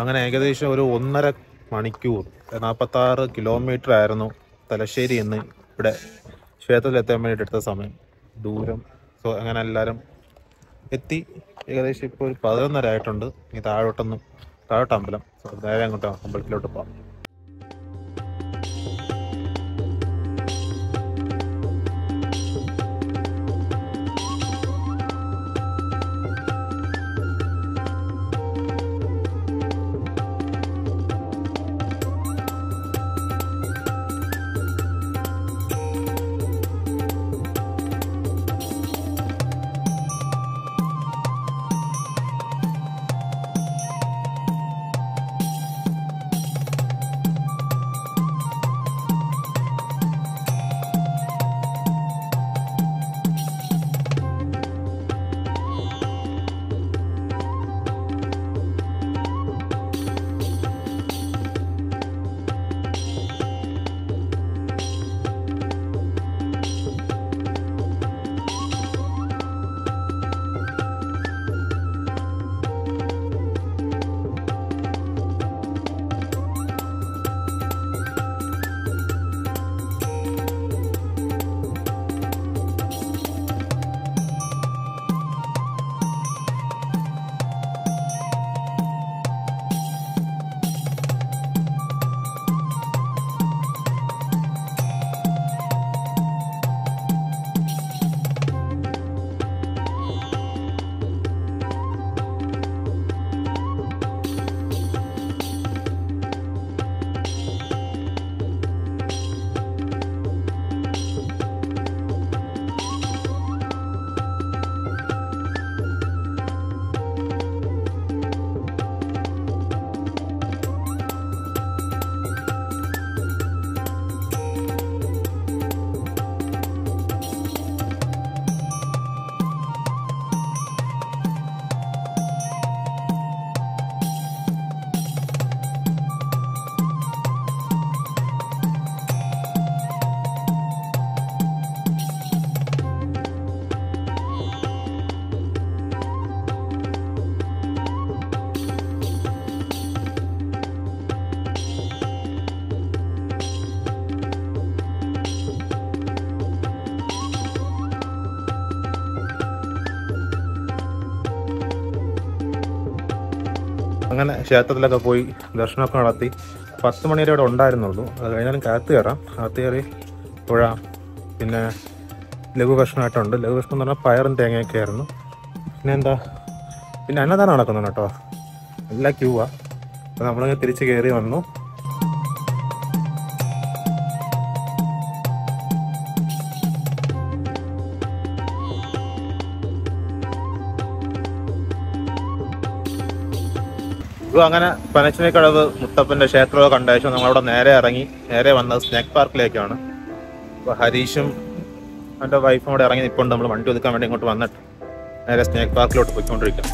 അങ്ങനെ ഏകദേശം ഒരു ഒന്നര മണിക്കൂർ നാൽപ്പത്താറ് കിലോമീറ്റർ ആയിരുന്നു തലശ്ശേരി എന്ന് ഇവിടെ ക്ഷേത്രത്തിലെത്താൻ വേണ്ടിയിട്ട് എടുത്ത സമയം. ദൂരം സോ അങ്ങനെ എല്ലാവരും എത്തി. ഏകദേശം ഇപ്പോൾ ഒരു പതിനൊന്നര ആയിട്ടുണ്ട്. ഈ താഴോട്ടൊന്നും താഴോട്ട് അമ്പലം സോ നേരെ അങ്ങോട്ട് അമ്പലത്തിലോട്ട് പോകാം അങ്ങനെ ക്ഷേത്രത്തിലൊക്കെ പോയി ദർശനമൊക്കെ നടത്തി. പത്ത് മണി വരെ ഇവിടെ ഉണ്ടായിരുന്നുള്ളൂ. അത് കഴിഞ്ഞാലും കാത്ത് കയറാം. കാത്ത് കയറി പുഴ പിന്നെ ലഘു ഭക്ഷണമായിട്ടുണ്ട് ലഘു ഭക്ഷണം എന്ന് പറഞ്ഞാൽ പയറും തേങ്ങയൊക്കെ ആയിരുന്നു. പിന്നെ എന്താ? പിന്നെ അന്നദാനം നടക്കുന്നുണ്ട് കേട്ടോ. എല്ലാ ക്യൂവാണ് അപ്പോൾ നമ്മളിങ്ങനെ തിരിച്ച് കയറി വന്നു. അങ്ങനെ പനച്ചിനിക്കടവ് മുത്തപ്പന്റെ ക്ഷേത്രമൊക്കെ കണ്ട നമ്മൾ അവിടെ നേരെ ഇറങ്ങി നേരെ വന്നത് സ്നാക്ക് പാർക്കിലേക്കാണ്. അപ്പോൾ ഹരീഷും അവന്റെ വൈഫും അവിടെ ഇറങ്ങി നിൽപ്പുണ്ട് നമ്മൾ വണ്ടി ഒതുക്കാൻ വേണ്ടി ഇങ്ങോട്ട് വന്നിട്ട് നേരെ സ്നാക്ക് പാർക്കിലോട്ട് പോയിക്കൊണ്ടിരിക്കാം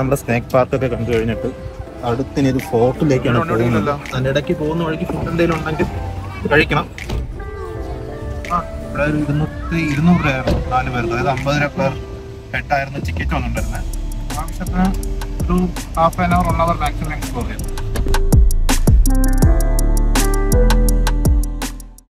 നമ്മുടെ സ്നേക്ക് പാർക്കൊക്കെ കണ്ടു കഴിഞ്ഞിട്ട് അടുത്തിന് ഒരു ഫോർട്ടിലേക്കാണ് പോകുന്നത്. അതിന്റെ ഇടയ്ക്ക് പോകുന്ന വഴിക്ക് ഫുഡ് എന്തെങ്കിലും ഉണ്ടെങ്കിൽ കഴിക്കണം. ആ ഇവിടെ ഒരു ഇരുന്നൂറ്റി ഇരുന്നൂറ് രൂപയായിരുന്നു നാല് പേർക്ക്. അതായത് അമ്പത് രൂപ പേർ ഹെഡായിരുന്നു ടിക്കറ്റ് വന്നിട്ടുണ്ടായിരുന്നത്. ആവശ്യത്തിന് ഒരു half an hour one hour maximum ഞങ്ങൾക്ക് ചെയ്യാം